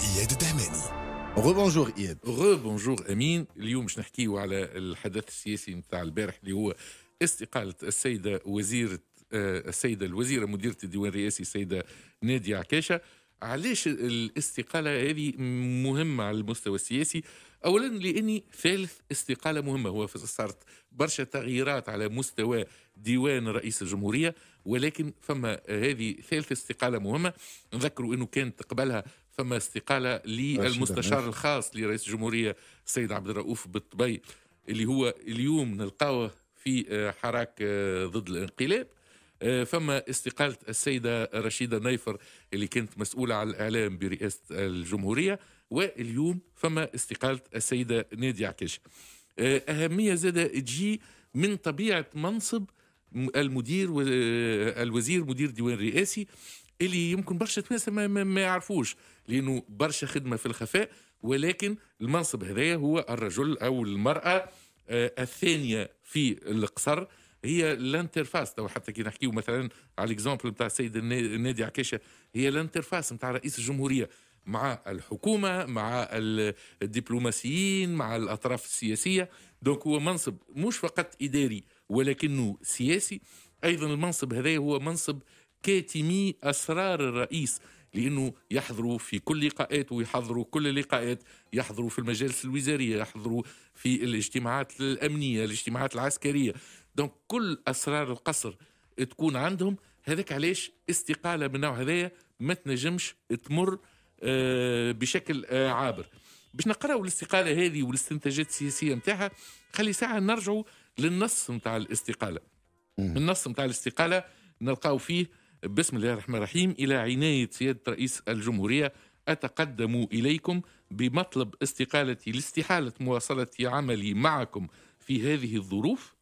اياد الدهماني re-bonjour اياد re-bonjour امين اليوم باش نحكيو على الحدث السياسي نتاع البارح اللي هو استقالة السيدة وزيرة آه، السيدة الوزيرة مديرة الديوان الرئاسي السيدة نادية عكاشة. علاش الاستقالة هذه مهمة على المستوى السياسي؟ اولا لأني ثالث استقالة مهمة. هو صارت برشا تغييرات على مستوى ديوان رئيس الجمهورية ولكن فما هذه ثالث استقالة مهمة. نذكروا إنه كانت قبلها فما استقالة للمستشار الخاص لرئيس الجمهورية السيد عبد الرؤوف بالطبي اللي هو اليوم نلقاوه في آه، حراك آه، ضد الانقلاب. آه، فما استقالة السيدة رشيدة نيفر اللي كانت مسؤولة على الإعلام برئاسة الجمهورية. واليوم فما استقالة السيدة نادية عكاش. أهمية زادة تجي من طبيعة منصب المدير الوزير مدير ديوان رئاسي اللي يمكن برشا ناس ما, ما, يعرفوش لأنه برشا خدمة في الخفاء ولكن المنصب هذايا هو الرجل أو المرأة آه الثانية في القصر هي ال interface. تو حتى كي نحكيو مثلا على ال exemple نتاع السيدة نادية عكاشة هي ال interface نتاع رئيس الجمهورية مع الحكومة مع الدبلوماسيين مع الأطراف السياسية. donc هو منصب مش فقط إداري ولكنه سياسي. أيضا المنصب هذا هو منصب كاتمي أسرار الرئيس لأنه يحضروا في كل لقاءات ويحضروا كل اللقاءات يحضروا في المجالس الوزارية يحضروا في الاجتماعات الأمنية الاجتماعات العسكرية. donc كل أسرار القصر تكون عندهم. هذاك علاش استقالة من النوع هذايا ما تنجمش تمر آه، بشكل آه، عابر. باش نقراو الاستقالة هذه والاستنتاجات السياسية نتاعها خلي ساعة نرجعوا للنص نتاع الاستقالة. النص نتاع الاستقالة نلقاو فيه بسم الله الرحمن الرحيم. إلى عناية سيادة رئيس الجمهورية أتقدم إليكم بمطلب استقالتي لاستحالة مواصلة عملي معكم في هذه الظروف.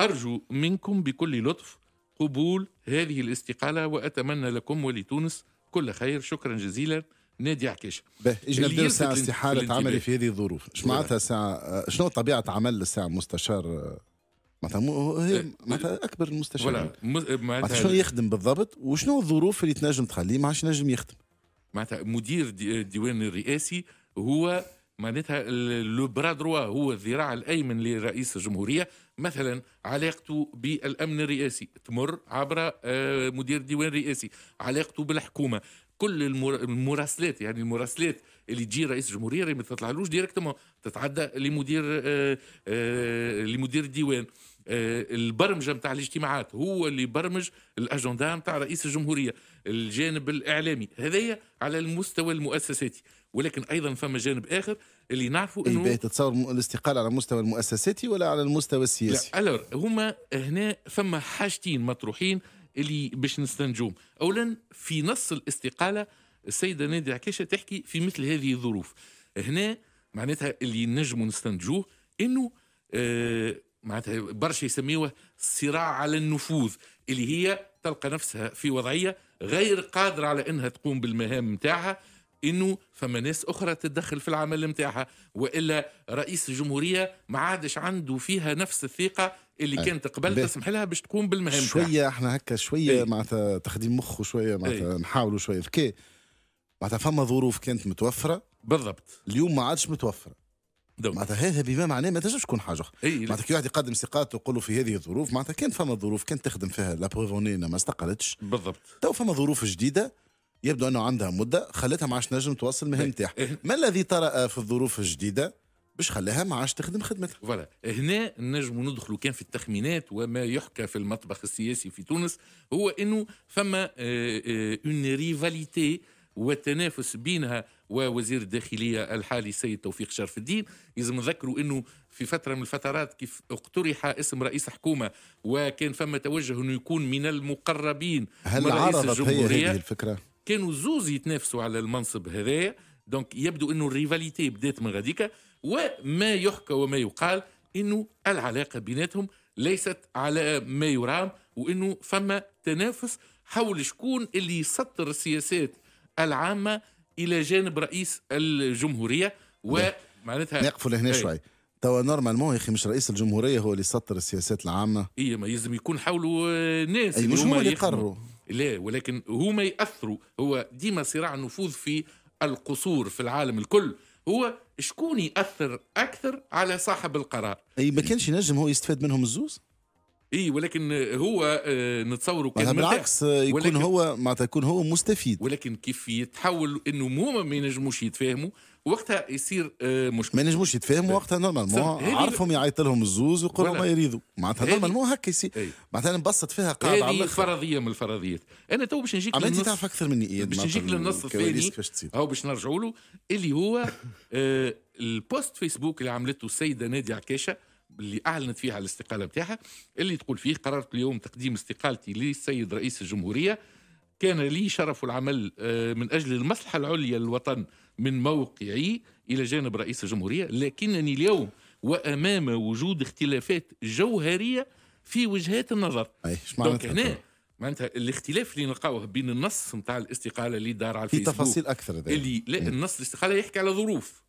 أرجو منكم بكل لطف قبول هذه الاستقالة وأتمنى لكم ولتونس كل خير. شكرا جزيلا. نادي عكاشه باهي أجي نبدا ساعه استحالة عملي في هذه الظروف. إيش معناتها ساعه شنو طبيعة عمل الساعة مستشار معناتها مو هي إيه، معناتها أكبر المستشار معناتها شنو يخدم بالضبط؟ وشنو الظروف اللي تنجم تخليه؟ ما عادش ينجم يخدم. معناتها مدير الديوان الرئاسي هو معناتها لو برا دروا هو الذراع الأيمن لرئيس الجمهورية مثلا علاقته بالأمن الرئاسي تمر عبر آه، مدير الديوان الرئاسي علاقته بالحكومة. كل المراسلات يعني المراسلات اللي تجي رئيس الجمهورية ما تطلعلوش ديريكتومون تتعدى لمدير آه آه لمدير الديوان. آه البرمجة نتاع الاجتماعات هو اللي برمج الأجندة نتاع رئيس الجمهورية الجانب الإعلامي. هذايا على المستوى المؤسساتي. ولكن أيضا فما جانب آخر اللي نعرفوا إنه تتصور الاستقالة على المستوى المؤسساتي ولا على المستوى السياسي؟ لا الور هما هنا فما حاجتين مطروحين اللي باش نستنجوم اولا في نص الاستقالة السيدة ناديه عكاشة تحكي في مثل هذه الظروف. هنا معناتها اللي نجموا نستنتجوه إنه آه معناتها برشا يسميوه صراع على النفوذ اللي هي تلقى نفسها في وضعية غير قادرة على إنها تقوم بالمهام نتاعها إنه فما ناس أخرى تتدخل في العمل نتاعها وإلا رئيس الجمهورية ما عادش عنده فيها نفس الثقة اللي كانت قبل تسمح لها باش تقوم بالمهام شوية إحنا هكا شوية؟ معناتها تخديم مخ وشويه معناتها؟ نحاولوا شوية. ذكاء معناتها فما ظروف كانت متوفرة. بالضبط. اليوم ما عادش متوفرة. معناتها هذا بما معناه ما تنجمش تكون حاجة أخرى. معناتها كي واحد يقدم استقالته يقول له في هذه الظروف معناتها كان فما ظروف كانت تخدم فيها. لا ما استقلتش. بالضبط. تو فما ظروف جديدة. يبدو أنه عندها مدة خلتها ما عادش نجم توصل المهام نتاعها. ما الذي طرأ في الظروف الجديدة؟ باش خلاها ما عادش تخدم خدمتها. voilà. هنا نجم ندخلوا كان في التخمينات وما يحكى في المطبخ السياسي في تونس هو إنه فما une آه، rivalité آه، والتنافس بينها ووزير الداخلية الحالي السيد توفيق شرف الدين لازم نذكروا أنه في فترة من الفترات كيف اقترح اسم رئيس حكومة وكان فما توجه أنه يكون من المقربين هل من رئيس عرضت الجمهورية هذه الفكرة؟ كانوا زوز يتنافسوا على المنصب هذايا donc يبدو إنه ال rivalité بدات من غاديكا وما يحكى وما يقال إنه العلاقة بيناتهم ليست على ما يرام وإنه فما تنافس حول شكون اللي يسطر السياسات العامة إلى جانب رئيس الجمهورية ومعناتها نقفل هنا شوي. توا normalement يا أخي مش رئيس الجمهورية هو اللي يسطر السياسات العامة. اي ما يلزم يكون حوله ناس أي مش هما اللي يقرروا لا ولكن هما يأثروا. هو ديما صراع النفوذ في القصور في العالم الكل. هو شكون يأثر أكثر على صاحب القرار؟ أي ما كانش ينجم هو يستفاد منهم الزوز؟ اي ولكن هو آه، نتصوره كان بالعكس آه، يكون هو معناتها يكون هو مستفيد. ولكن كيف يتحول إنه هما ما ينجموش يتفاهموا وقتها يصير آه، مشكل. ما ينجموش يتفاهموا وقتها normalement عرفهم يعيط لهم الزوز ويقولوا ما يريدوا. معناتها normalement هكا يصير. معناتها نبسط فيها قاعدة هذه فرضيه من الفرضيات. أنا تو باش نجيك للنص أنت تعرف أكثر مني إيه باش نجيك للنص الثاني هو باش نرجعوا له اللي هو ال post Facebook اللي عملته السيدة نادية عكاشة اللي أعلنت فيها على الاستقالة بتاعها اللي تقول فيه قررت اليوم تقديم استقالتي للسيد رئيس الجمهورية. كان لي شرف العمل آه، من أجل المصلحه العليا للوطن من موقعي إلى جانب رئيس الجمهورية. لكنني اليوم وأمام وجود اختلافات جوهرية في وجهات النظر. donc هنا معناتها الاختلاف اللي نلقاوه بين النص نتاع الاستقالة اللي دار على الفيسبوك في تفاصيل أكثر ده. اللي لا النص الاستقالة يحكي على ظروف.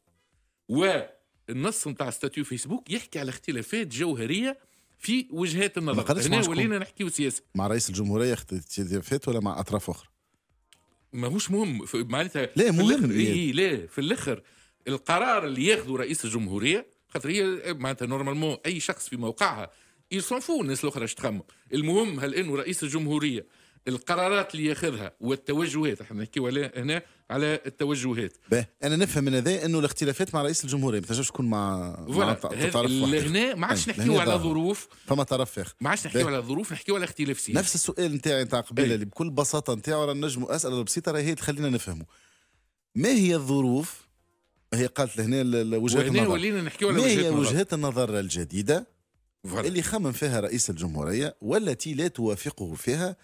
والنص نتاع statut فيسبوك يحكي على اختلافات جوهرية في وجهات النظر. هنا ولينا نحكيو سياسه مع رئيس الجمهورية اختلافات ولا مع أطراف أخرى؟ ماهوش مهم. معناتها لا مهم. اي إيه. لا. في الأخر القرار اللي ياخذه رئيس الجمهورية خاطر هي معناتها نورمالمون أي شخص في موقعها يصنفوا الناس الأخرى اش تخمم. المهم هل إنه رئيس الجمهورية القرارات اللي ياخذها والتوجهات إحنا نحكيو هنا على التوجهات باه أنا نفهم من هذا إنه الاختلافات مع رئيس الجمهورية ما تنجمش تكون مع مع طرف هنا ما عادش نحكيو على ظروف. فما طرف اخر ما عادش نحكيو على ظروف نحكيو على اختلاف سياسي. نفس السؤال نتاعي نتاع قبيلة اللي بكل بساطة نتاعو راه نجموا اسئله بسيطه راهي تخلينا نفهموا ما هي الظروف؟ هي قالت لهنا وجهات النظر. ولينا نحكيو على ما هي وجهات النظر. الجديدة فعلا. اللي خمم فيها رئيس الجمهورية والتي لا توافقه فيها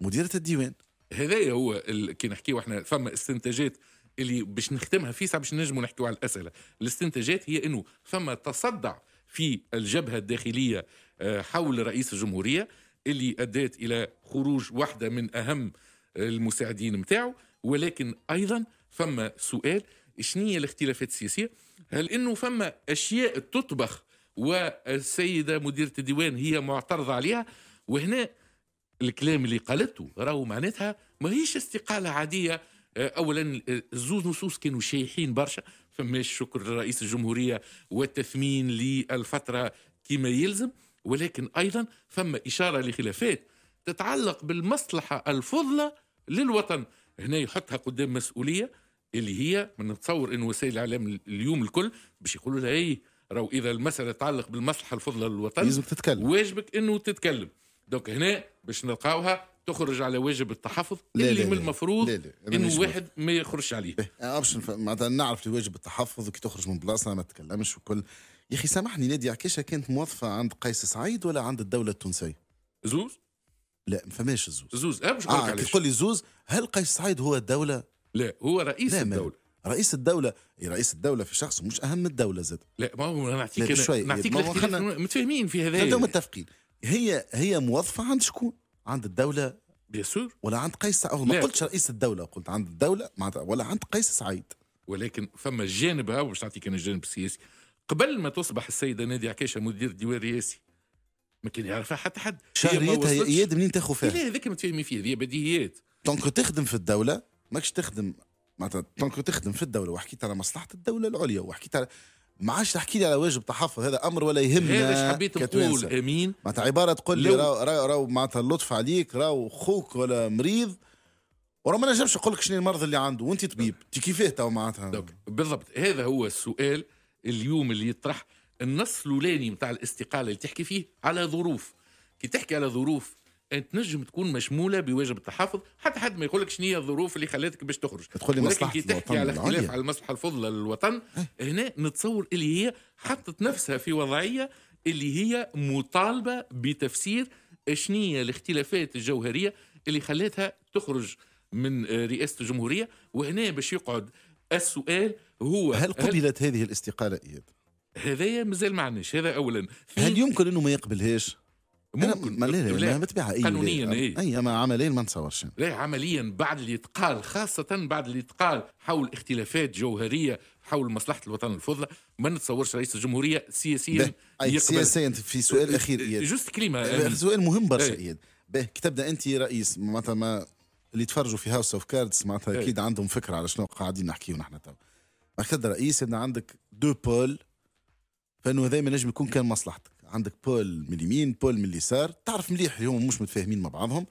مديرة الديوان؟ هذا هو كي نحكيو إحنا فما استنتاجات اللي باش نختمها في ساعه باش نجموا نحكيو على الأسئلة. الاستنتاجات هي إنه فما تصدع في الجبهة الداخلية آه، حول رئيس الجمهورية اللي ادت إلى خروج واحدة من أهم المساعدين نتاعو ولكن أيضا فما سؤال شنية الاختلافات السياسية؟ هل إنه فما أشياء تطبخ والسيدة مديرة الديوان هي معترضة عليها؟ وهنا الكلام اللي قالته راهو معناتها ما هيش استقالة عادية. آه، اولا آه، زوز نصوص كانوا شايحين برشا فماش شكر لرئيس الجمهورية والتثمين للفترة كما يلزم. ولكن أيضا فما إشارة لخلافات تتعلق بالمصلحة الفضلى للوطن. هنا يحطها قدام مسؤولية اللي هي من نتصور ان وسائل الإعلام اليوم الكل باش يقولوا لها إيه راهو إذا المسألة تتعلق بالمصلحة الفضلى للوطن لازم تتكلم. واجبك إنه تتكلم. دونك هنا باش نلقاوها تخرج على واجب التحفظ لا اللي لا من المفروض لا لا. انه واحد ما يخرجش عليه أنا باش معناتها نعرف واجب التحفظ وكي تخرج من بلاصة ما تتكلمش وكل يا أخي سامحني نادي عكاشة كانت موظفة عند قيس سعيد ولا عند الدولة التونسية؟ زوز؟ لا ما فماش الزوز زوز آه باش آه تقول لي زوز هل قيس سعيد هو الدولة؟ لا هو رئيس لا الدولة رئيس الدولة رئيس الدولة في شخص مش أهم الدولة زاد لا ما هو نعطيك شوي نعطيك متفاهمين في هذا متفقين هي هي موظفة عند شكون؟ عند الدولة. بيسور ولا عند قيس سعيد ما قلتش رئيس الدولة قلت عند الدولة ولا عند قيس سعيد. ولكن فما الجانب هذا باش نعطيك أنا الجانب السياسي قبل ما تصبح السيدة نادية عكاشه مدير الديوان الرئاسي ما كان يعرفها حتى حد. شهريتها اياد منين تاخذ فيها؟ لا هذاك متفاهمين فيه هذه بديهيات. donc تخدم في الدولة ماكش تخدم معناتها donc تخدم في الدولة وحكيت على مصلحة الدولة العليا وحكيت على ما عادش تحكي لي على واجب تحفظ هذا أمر ولا يهمنا هذا حبيت نقول أمين. معناتها عبارة تقول لي راهو راهو راو معناتها اللطف عليك راهو خوك ولا مريض ورا ما نجمش نقول لك شنو المرض اللي عنده وأنت طبيب. أنت كيفاه تو معناتها؟ بالضبط. هذا هو السؤال اليوم اللي يطرح. النص الأولاني نتاع الاستقالة اللي تحكي فيه على ظروف. كي تحكي على ظروف تنجم تكون مشمولة بواجب التحفظ حتى حد ما يقول لك شنو هي الظروف اللي خلاتك باش تخرج. تدخل لي ولكن كي تحكي على اختلاف على المصلحة الفضلى للوطن هنا نتصور اللي هي حطت نفسها في وضعية اللي هي مطالبة بتفسير شنية الاختلافات الجوهرية اللي خلاتها تخرج من رئاسة الجمهورية. وهنا باش يقعد السؤال هو هل قبلت هل هذه الاستقالة إياد؟ هذايا مازال ما عندناش. هذا اولا. هل يمكن إنه ما يقبلهاش؟ ممكن. ما لا لا بتبيعها أي قانونيا اي أي اما عمليا ما نتصورش لا عمليا بعد اللي يتقال خاصة بعد اللي يتقال حول اختلافات جوهرية حول مصلحة الوطن الفضلى ما نتصورش رئيس الجمهورية سياسيا سياسيا في سؤال أخير إياد. جوست كلمة سؤال مهم برشا إياد. باهي كي تبدا أنت رئيس معناتها ما اللي تفرجوا في House of Cards معناتها إيه. أكيد عندهم فكرة على شنو قاعدين نحكيو نحن تو مكتب رئيس إن عندك deux pôles فإنه هذا ما نجم يكون كان مصلحتك. عندك pôle من اليمين pôle من اليسار تعرف مليح اليوم مش متفاهمين مع بعضهم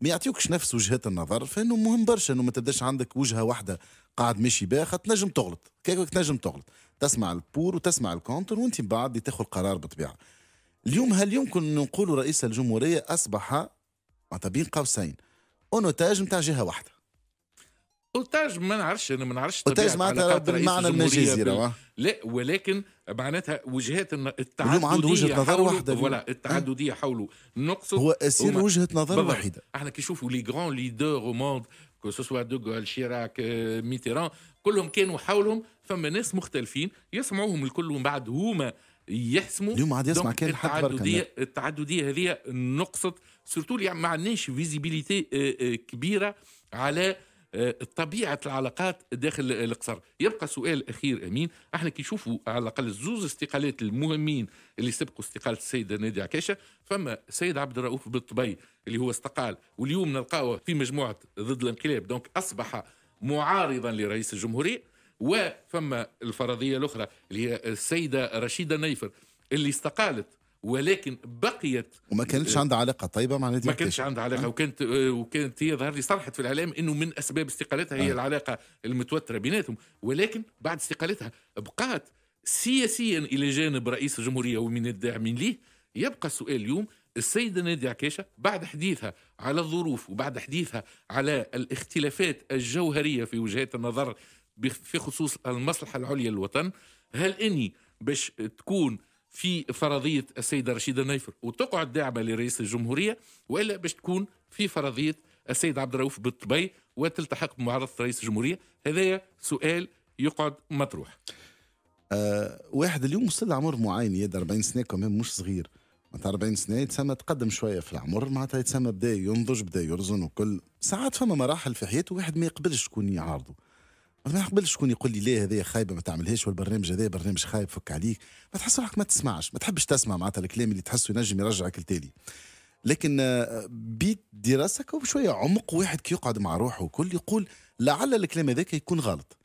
ما يعطيوكش نفس وجهات النظر فإنه مهم برشا إنه ما تبداش عندك وجهة واحدة قاعد ماشي بها خاطر تنجم تغلط. كيف تنجم تغلط؟ تسمع ال pour وتسمع ال contre وأنت بعد تاخذ قرار بالطبيعة. اليوم هل يمكن نقول رئيس الجمهورية أصبح معناتها بين قوسين؟ en otage نتاع جهة واحدة. otage ما نعرفش أنا ما نعرفش otage معناتها بالمعنى المجازي. لا ولكن معناتها وجهات التعدديه اليوم عنده وجهة نظر واحدة ولا التعددية حوله. نقصد هو أسير وجهة نظر واحدة. إحنا كي نشوفوا les grands leaders au monde que ce soit دوغول شيراك ميتيران كلهم كانوا حولهم فما ناس مختلفين يسمعوهم الكل ومن بعد هما يحسموا. اليوم عاد يسمع كان حد التعدديه التعددية هذه نقصت surtout ما عندناش visibilité كبيرة على طبيعة العلاقات داخل القصر. يبقى سؤال أخير أمين إحنا كي نشوفوا على الأقل زوز استقالات المهمين اللي سبقوا استقالة السيده ناديه عكاشة فما السيد عبد الرؤوف بالطبي اللي هو استقال واليوم نلقاه في مجموعة ضد الانقلاب donc أصبح معارضا لرئيس الجمهورية وفما الفرضية الأخرى اللي هي السيدة رشيدة نيفر اللي استقالت ولكن بقيت وما كانتش عندها علاقة طيبة مع نادي ما كانتش عندها علاقة وكانت وكانت هي ظهر لي صرحت في الإعلام إنه من أسباب استقالتها هي آه. العلاقة المتوترة بيناتهم. ولكن بعد استقالتها بقات سياسيا إلى جانب رئيس الجمهورية ومن الداعمين ليه. يبقى السؤال اليوم السيدة نادية عكاشة بعد حديثها على الظروف وبعد حديثها على الاختلافات الجوهرية في وجهات النظر في خصوص المصلحة العليا للوطن هل إني باش تكون في فرضية السيدة رشيدة نيفر وتقعد داعمة لرئيس الجمهورية وإلا باش تكون في فرضية السيد عبد الرؤوف بالطبي وتلتحق بمعارضه رئيس الجمهورية. هذايا سؤال يقعد مطروح. أه واحد اليوم وصل لعمر معين يد 40 سنة كمان مش صغير. معناتها 40 سنة يتسمى تقدم شوية في العمر معناتها يتسمى بدا ينضج بدا يرزن وكل ساعات فما مراحل في حياته واحد ما يقبلش شكون يعارضه. ما يقبلش شكون يقول لي ليه هذه خايبة ما تعملهاش والبرنامج هذا برنامج خايب فك عليك. ما تحس روحك ما تسمعش ما تحبش تسمع معناتها الكلام اللي تحسه ينجم يرجعك التالي لكن آه، بيت دراسك وبشويه عمق واحد كي يقعد مع روحه وكل يقول لعل الكلام هذاك يكون غلط.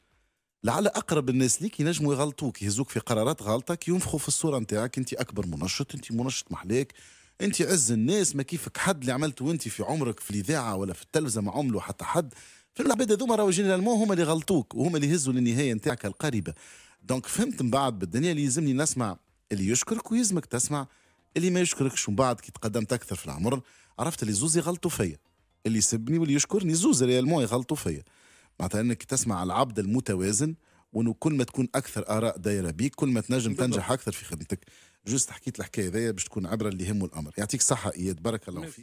لعل أقرب الناس ليك ينجموا يغلطوك يهزوك في قرارات غلطك ينفخوا في الصورة نتاعك. انت أكبر منشط انت منشط محلاك. انت عز الناس ما كيفك حد اللي عملته انت في عمرك في الإذاعة ولا في التلفزة ما عمله حتى حد. في العباد هذوما راهو généralement هما اللي غلطوك وهما اللي يهزوا للنهاية نتاعك القريبة. donc فهمت من بعد بالدنيا اللي يلزمني نسمع اللي يشكرك ويلزمك تسمع اللي ما يشكركش ومن بعد كي تقدمت أكثر في العمر عرفت اللي زوز يغلطوا فيا. اللي يسبني واللي يشكرني زوز réellement يغلطوا فيا. معناتها إنك تسمع العبد المتوازن وإنه كل ما تكون أكثر آراء دايرة بيك كل ما تنجم تنجح أكثر في خدمتك. جوست حكيت الحكاية هذيا باش تكون عبرة اللي يهمه الأمر. يعطيك صحه إياد. بارك الله فيك.